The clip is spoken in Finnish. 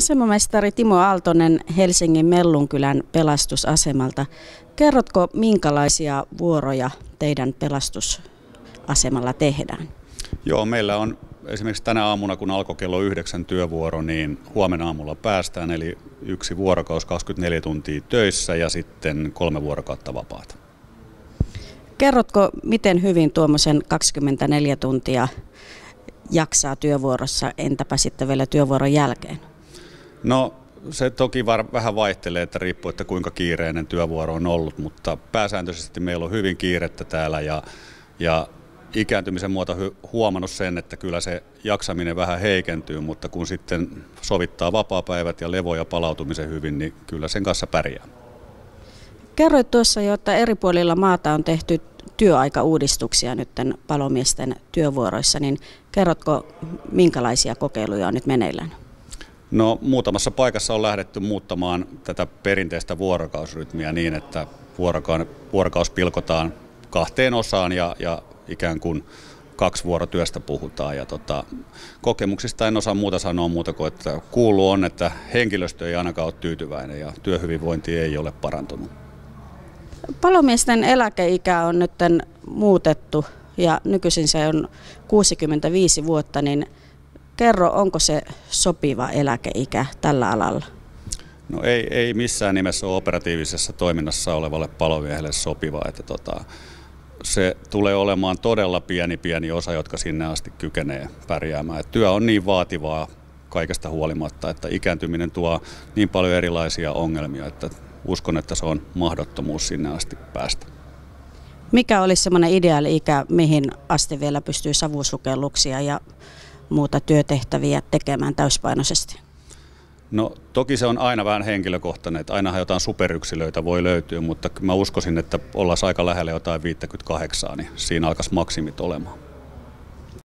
Asemamestari Timo Aaltonen Helsingin Mellunkylän pelastusasemalta. Kerrotko, minkälaisia vuoroja teidän pelastusasemalla tehdään? Joo, meillä on esimerkiksi tänä aamuna, kun alkoi kello yhdeksän työvuoro, niin huomenna aamulla päästään, eli yksi vuorokaus 24 tuntia töissä ja sitten kolme vuorokautta vapaata. Kerrotko, miten hyvin tuommoisen 24 tuntia jaksaa työvuorossa, entäpä sitten vielä työvuoron jälkeen? No se toki var, vähän vaihtelee, että riippuu, että kuinka kiireinen työvuoro on ollut, mutta pääsääntöisesti meillä on hyvin kiirettä täällä ja, ja ikääntymisen muuta huomannut sen, että kyllä se jaksaminen vähän heikentyy, mutta kun sitten sovittaa vapaapäivät ja levo ja palautumisen hyvin, niin kyllä sen kanssa pärjää. Kerroit tuossa jo, että eri puolilla maata on tehty työaikauudistuksia nyt palomiesten työvuoroissa, niin kerrotko, minkälaisia kokeiluja on nyt meneillään? No muutamassa paikassa on lähdetty muuttamaan tätä perinteistä vuorokausrytmiä niin, että vuorokaus pilkotaan kahteen osaan ja, ja ikään kuin kaksi vuorotyöstä puhutaan. Ja tota, kokemuksista en osaa muuta sanoa muuta kuin, että kuuluu on, että henkilöstö ei ainakaan ole tyytyväinen ja työhyvinvointi ei ole parantunut. Palomiesten eläkeikä on nyt muutettu ja nykyisin se on 65 vuotta, niin kerro, onko se sopiva eläkeikä tällä alalla? No ei, ei missään nimessä ole operatiivisessa toiminnassa olevalle palomiehelle sopiva. Että tota, se tulee olemaan todella pieni pieni osa, jotka sinne asti kykenee pärjäämään. Et työ on niin vaativaa kaikesta huolimatta, että ikääntyminen tuo niin paljon erilaisia ongelmia, että uskon, että se on mahdottomuus sinne asti päästä. Mikä olisi semmoinen ideaali ikä, mihin asti vielä pystyy savusukelluksia ja muuta työtehtäviä tekemään täyspainoisesti? No toki se on aina vähän henkilökohtainen, että ainahan jotain superyksilöitä voi löytyä, mutta mä uskoisin, että ollaan aika lähellä jotain 58, niin siinä alkaisi maksimit olemaan.